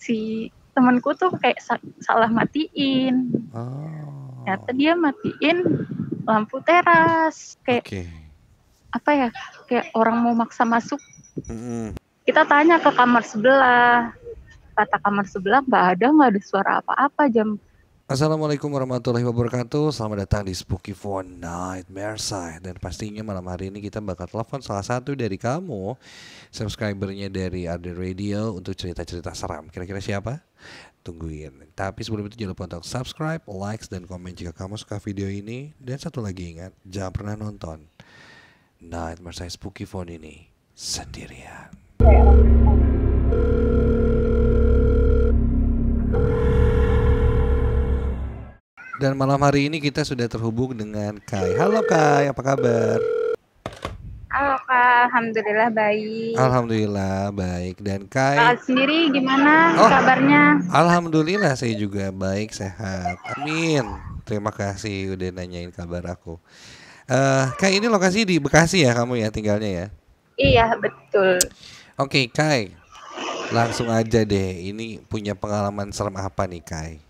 si temanku tuh kayak sa- salah matiin. Oh. Ternyata dia matiin lampu teras. Kayak Oke. apa ya? Kayak orang mau maksa masuk. Mm-mm. Kita tanya ke kamar sebelah. Kata kamar sebelah nggak ada, nggak ada suara apa-apa jam Assalamualaikum warahmatullahi wabarakatuh. Selamat datang di Spooky Phone Nightmare Side dan pastinya malam hari ini kita bakal telepon salah satu dari kamu subscribernya dari RD Radio untuk cerita-cerita seram. Kira-kira siapa? Tungguin. Tapi sebelum itu jangan lupa untuk subscribe, likes dan komen jika kamu suka video ini dan satu lagi ingat jangan pernah nonton Nightmare Side Spooky Phone ini sendirian. Dan malam hari ini kita sudah terhubung dengan Kai. Halo Kai, apa kabar? Halo kak, alhamdulillah baik. Alhamdulillah baik dan Kai. Kakak sendiri gimana Oh. kabarnya? Alhamdulillah saya juga baik sehat. Amin. Terima kasih udah nanyain kabar aku. Eh, Kai ini lokasi di Bekasi ya kamu ya tinggalnya ya? Iya betul. Oke Kai, langsung aja deh. Ini punya pengalaman serem apa nih Kai?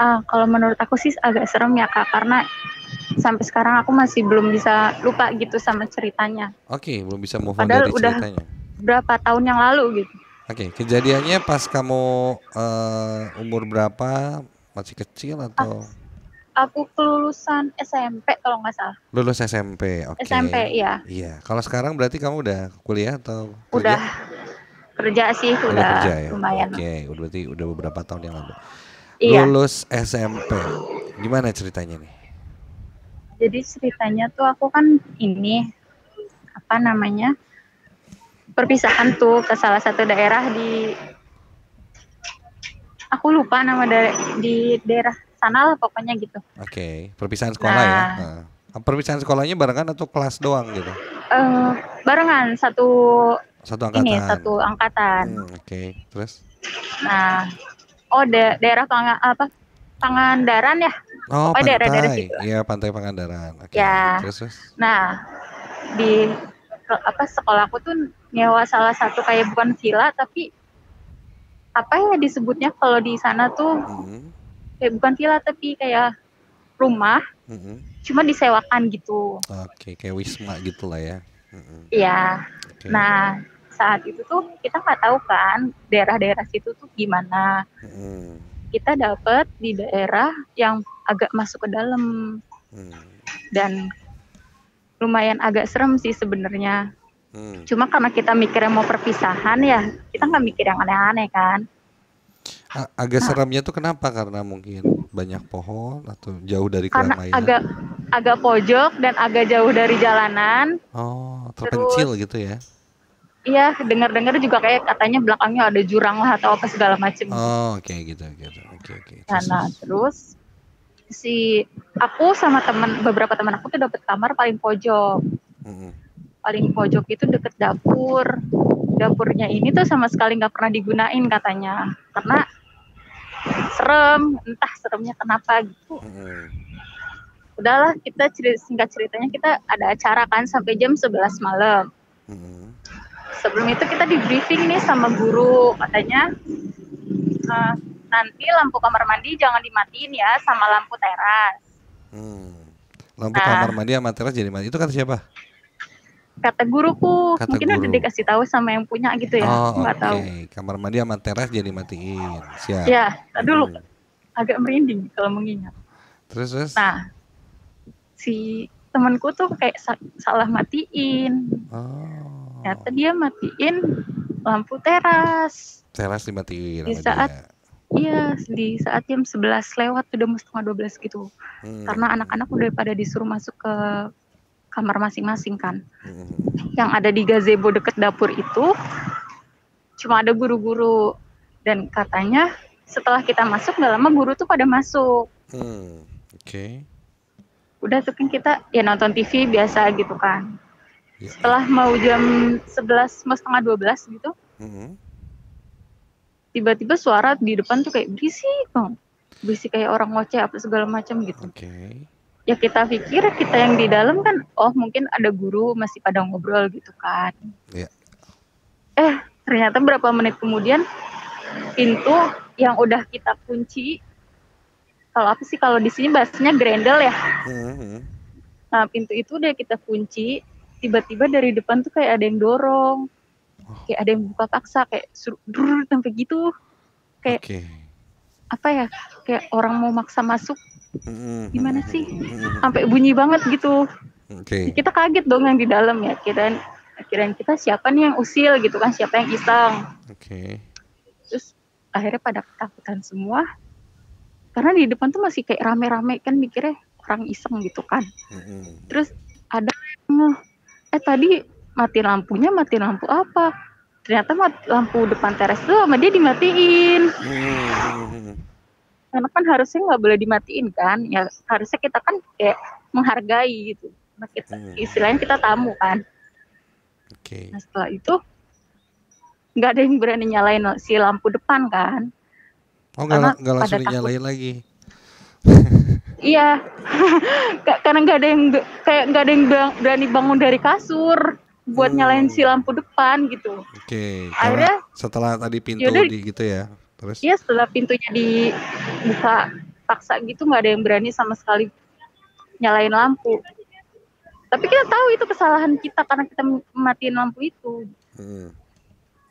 Ah kalau menurut aku sih agak serem ya kak, karena sampai sekarang aku masih belum bisa lupa gitu sama ceritanya. Oke, belum bisa move on Padahal dari udah- ceritanya. Berapa tahun yang lalu gitu? Oke, kejadiannya pas kamu eh, umur berapa? Masih kecil atau Aku kelulusan SMP kalau nggak salah. lulus SMP? Oke. SMP ya. Iya. Kalau sekarang berarti kamu udah kuliah atau Udah kerja? kerja sih, Udah udah, kerja ya. lumayan. Oke, udah berarti udah beberapa tahun yang lalu. Iya. Lulus SMP. Gimana ceritanya nih? Jadi ceritanya tuh aku kan ini apa namanya perpisahan tuh ke salah satu daerah di aku lupa nama daerah di daerah sana lah pokoknya gitu. Oke, perpisahan sekolah ya. Nah. Nah. Perpisahan sekolahnya barengan atau kelas doang gitu? eh barengan satu Satu angkatan. ini satu angkatan. Hmm, Oke, terus? Nah, oh da- daerah Panga, apa Pangandaran ya. Oh, Pokoknya daerah-daerah pantai. situ lah. Iya, pantai Pangandaran. Oke. Ya. Terus, terus? Nah, di apa sekolahku tuh nyewa salah satu kayak bukan villa tapi apa ya disebutnya kalau di sana tuh Mhm, kayak bukan villa tapi kayak rumah mhm. cuma disewakan gitu. Oke, kayak wisma gitu lah ya. Mhm, Iya. Oke. Nah, saat itu tuh kita nggak tahu kan daerah-daerah situ tuh gimana. Mhm, Kita dapet di daerah yang agak masuk ke dalam mhm, dan lumayan agak serem sih sebenarnya. mhm. Cuma karena kita mikirnya mau perpisahan ya, kita nggak mikir yang aneh-aneh kan. A- agak seremnya tuh kenapa? Karena mungkin banyak pohon atau jauh dari Karena keramaian. agak agak pojok dan agak jauh dari jalanan. Oh, terpencil gitu ya. Iya, dengar-dengar juga kayak katanya belakangnya ada jurang lah atau apa segala macem. Oh, oke gitu gitu. Oke oke. Nah, Terus, nah, terus si aku sama teman beberapa teman aku tuh dapet kamar paling pojok. Mhm, Paling pojok itu deket dapur. Dapurnya ini tuh sama sekali nggak pernah digunain katanya. Karena serem, entah seremnya kenapa gitu. mhm. Udahlah kita cerita, singkat ceritanya kita ada acara kan sampai jam 11 malam. Mhm. Sebelum itu kita di briefing nih sama guru katanya "Eh, nanti lampu kamar mandi jangan dimatiin ya sama lampu teras. Hmm. Lampu Nah. kamar mandi sama teras jadi mati. Itu kata siapa? Kata guruku, Kata mungkin udah guru. dikasih tahu sama yang punya gitu ya, oh, nggak oke. tahu. Kamar mandi sama teras jadi matiin. Siap. Ya, tak dulu Hmm. agak merinding kalau mengingat. Terus terus. Nah, si temanku tuh kayak sa- salah matiin. Oh. Ternyata dia matiin lampu teras. Teras dimatiin Di saat- dia. Iya, di saat jam 11 lewat udah mau setengah 12 gitu. Hmm. Karena anak-anak udah pada disuruh masuk ke kamar masing-masing kan. Hmm. Yang ada di gazebo deket dapur itu cuma ada guru-guru dan katanya setelah kita masuk nggak lama guru tuh pada masuk. Hmm. Oke. Udah tuh kan kita ya nonton TV biasa gitu kan. Ya. Setelah mau jam 11 mau setengah 12 gitu, Hmm. tiba-tiba suara di depan tuh kayak berisik bang. Berisik kayak orang ngoceh apa segala macam gitu. Oke. ya kita pikir kita yang di dalam kan oh mungkin ada guru masih pada ngobrol gitu kan Iya. eh ternyata berapa menit kemudian pintu yang udah kita kunci kalau apa sih kalau di sini bahasanya grendel ya Mhm. nah pintu itu udah kita kunci tiba-tiba dari depan tuh kayak ada yang dorong. Kayak ada yang buka paksa kayak suruh brrr, sampai gitu. Kayak Oke. apa ya? Kayak orang mau maksa masuk. Gimana sih? Sampai bunyi banget gitu. Oke. kita kaget dong yang di dalam ya. Kirain kirain kita siapa nih yang usil gitu kan? Siapa yang iseng? Oke. terus akhirnya pada ketakutan semua. Karena di depan tuh masih kayak rame-rame kan mikirnya orang iseng gitu kan. Terus ada tadi mati lampunya mati lampu apa ternyata mati lampu depan teras tuh sama dia dimatiin Mhm. karena kan harusnya nggak boleh dimatiin kan ya harusnya kita kan kayak menghargai gitu Nah, kita, Hmm. istilahnya kita tamu kan Oke. nah setelah itu nggak ada yang berani nyalain si lampu depan kan Oh nggak langsung pada takut. dinyalain lagi. iya Ka- karena nggak ada yang kayak nggak ada yang berani bangun dari kasur buat Hmm. nyalain si lampu depan gitu Oke. Karena akhirnya setelah tadi pintu Yaudah. di gitu ya. Terus. ya setelah pintunya dibuka paksa gitu nggak ada yang berani sama sekali nyalain lampu tapi kita tahu itu kesalahan kita karena kita matiin lampu itu Mhm.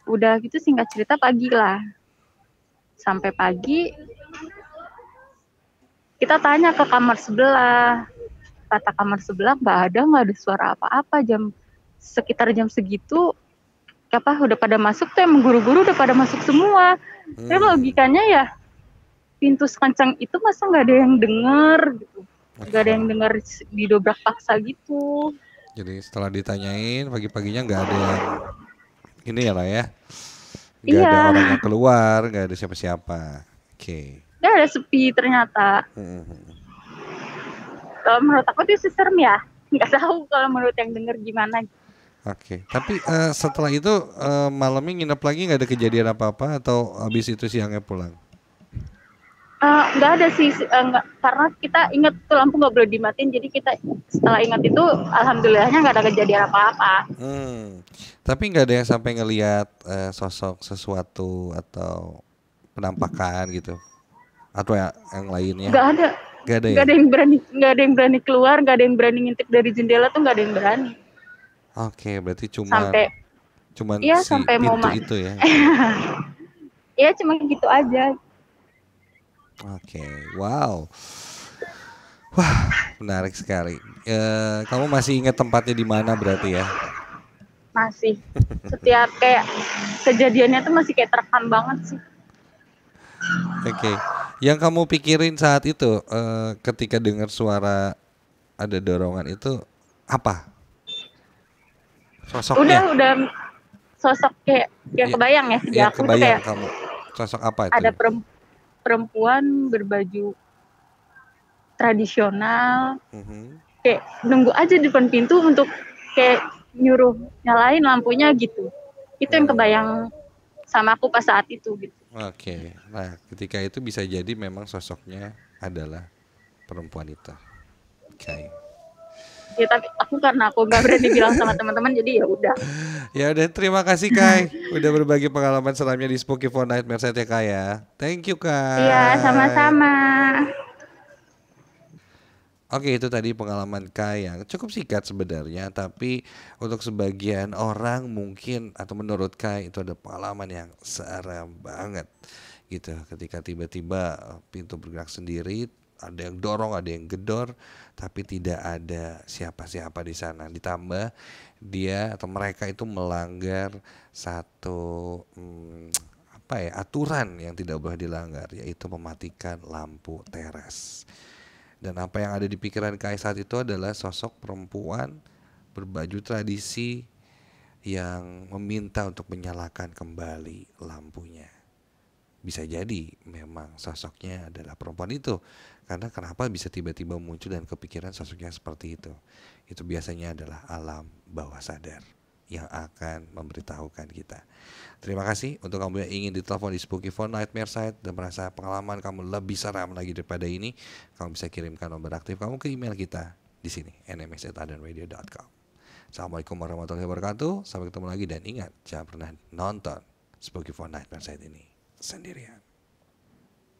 udah gitu singkat cerita pagi lah sampai pagi kita tanya ke kamar sebelah kata kamar sebelah nggak ada nggak ada suara apa-apa jam sekitar jam segitu apa udah pada masuk tuh emang guru-guru udah pada masuk semua tapi Hmm. logikanya ya pintu sekencang itu masa nggak ada yang denger gitu nggak ada yang denger didobrak paksa gitu Jadi setelah ditanyain pagi-paginya nggak ada yang ini ya lah ya. Nggak ada Iya. orang yang keluar, nggak ada siapa-siapa. Oke. Nggak ada sepi ternyata Mhm. kalau menurut aku itu serem ya nggak tahu kalau menurut yang denger gimana Oke. Tapi eh, setelah itu eh, malamnya nginep lagi nggak ada kejadian apa-apa atau habis itu siangnya pulang? Eh, nggak ada sih eh, nggak karena kita ingat tuh lampu nggak boleh dimatiin jadi kita setelah ingat itu alhamdulillahnya nggak ada kejadian apa-apa Hmm. Tapi nggak ada yang sampai ngelihat eh, sosok sesuatu atau penampakan gitu atau ya, yang lainnya? nggak ada Nggak ada ya? ada yang berani nggak ada yang berani keluar nggak ada yang berani ngintip dari jendela tuh nggak ada yang berani Oke, berarti cuma sampai cuman Iya, si sampai mau pintu ma- itu ya. ya cuma gitu aja Oke, wow. Wah, menarik sekali. Eh, kamu masih ingat tempatnya di mana berarti ya? masih setiap kayak kejadiannya tuh masih kayak terekam banget sih Oke. Yang kamu pikirin saat itu eh, ketika dengar suara ada dorongan itu apa? udah Sosoknya? udah sosok kayak yang Iya, kebayang ya di Ya aku tuh kebayang kayak kamu. Sosok apa itu? ada perem- perempuan berbaju tradisional Mhm. kayak nunggu aja di depan pintu untuk kayak nyuruh nyalain lampunya gitu itu yang kebayang sama aku pas saat itu gitu Oke. Nah, ketika itu bisa jadi memang sosoknya adalah perempuan itu. Oke. ya tapi aku karena aku nggak berani bilang sama teman-teman jadi ya udah Ya udah terima kasih Kai udah berbagi pengalaman seramnya di Spooky for Nightmare Set ya Kai ya. Thank you Kai. iya sama-sama Oke itu tadi pengalaman Kai yang cukup singkat sebenarnya tapi untuk sebagian orang mungkin atau menurut Kai itu ada pengalaman yang seram banget gitu. Ketika tiba-tiba eh, pintu bergerak sendiri ada yang dorong ada yang gedor tapi tidak ada siapa-siapa di sana. Ditambah dia atau mereka itu melanggar satu hmm, apa ya aturan yang tidak boleh dilanggar yaitu mematikan lampu teras dan apa yang ada di pikiran Kai saat itu adalah sosok perempuan berbaju tradisi yang meminta untuk menyalakan kembali lampunya. Bisa jadi memang sosoknya adalah perempuan itu. Karena kenapa bisa tiba-tiba muncul dan kepikiran sosoknya seperti itu. Itu biasanya adalah alam bawah sadar yang akan memberitahukan kita. Terima kasih untuk kamu yang ingin ditelepon di Spooky Phone Nightmare Site dan merasa pengalaman kamu lebih seram lagi daripada ini, kamu bisa kirimkan nomor aktif kamu ke email kita di sini nms@adanradio.com. Assalamualaikum warahmatullahi wabarakatuh. Sampai ketemu lagi dan ingat jangan pernah nonton Spooky Phone Nightmare Site ini. sendirian.